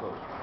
构成。